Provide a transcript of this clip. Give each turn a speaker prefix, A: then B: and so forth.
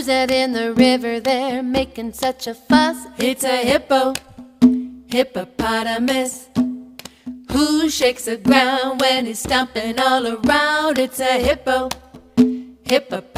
A: Who's that in the river there making such a fuss?
B: It's a hippo, hippopotamus. Who shakes the ground when he's stomping all around? It's a hippo, hippopotamus.